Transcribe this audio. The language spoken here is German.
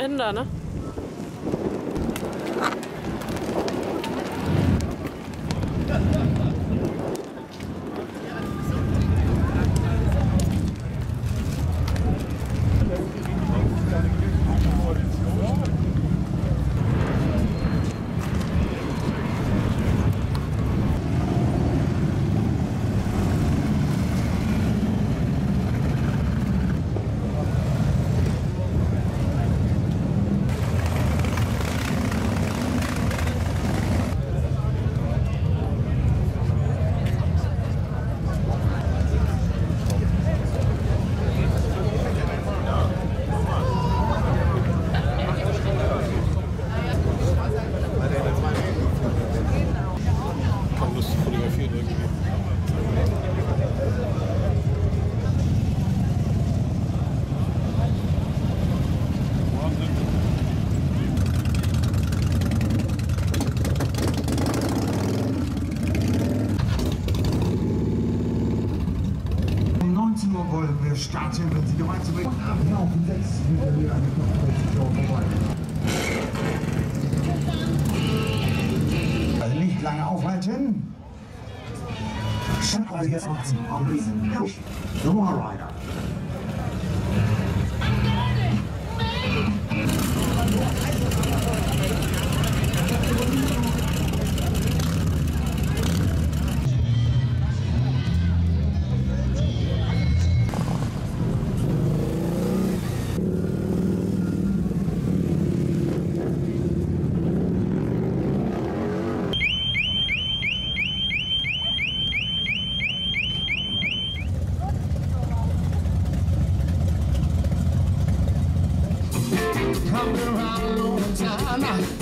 Da müssen wir hin da, ne? Fotografieren irgendwie. 19 Uhr wollen wir starten, wenn Sie bereit sind. Ablaufen 6 wieder hier eine Kopfhörer vorbei. Shut Gladius Oxen on reason, Yoshi, the War Rider. hung around a long time.